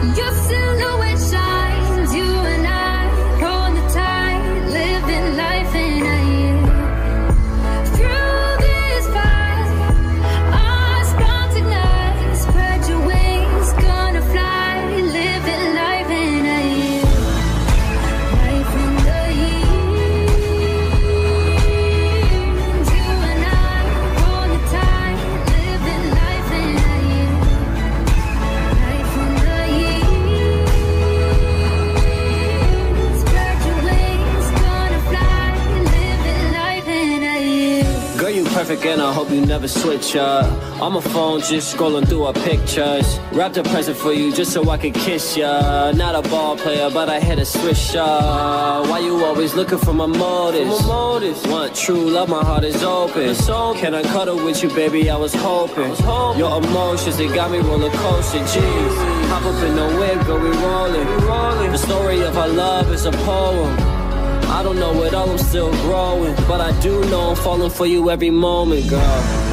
Your silhouette Perfect and I hope you never switch up. On my phone, just scrolling through our pictures. Wrapped a present for you just so I could kiss ya. Not a ball player, but I hit a switch up. Why you always looking for my motives? Want true love, my heart is open. So Can I cuddle with you, baby? I was hoping. Your emotions, they got me roller coaster. Jeez, hop up in the whip, go we rolling. The story of our love is a poem. I don't know it all, I'm still growing. But I do know I'm falling for you every moment, girl.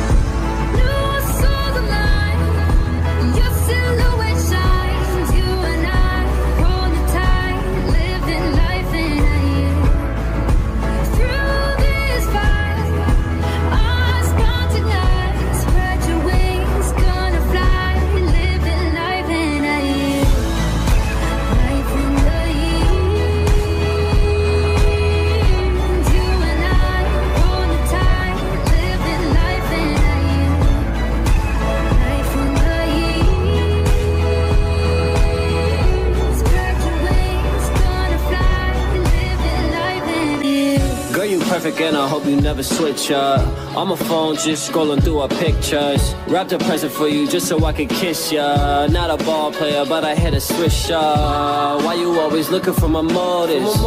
Perfect and I hope you never switch up. On my phone, just scrolling through our pictures. Wrapped a present for you just so I could kiss ya. Not a ball player, but I hit a switch up. Why you always looking for my motives?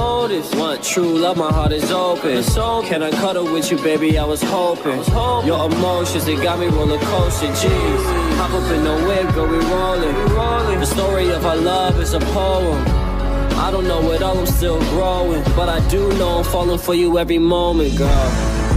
Want true love, my heart is open. So Can I cuddle with you, baby? I was hoping. Your emotions, they got me roller coaster. Jeez, hop up in the whip, go we rolling. The story of our love is a poem. I don't know it all, I'm still growing. But I do know I'm falling for you every moment, girl.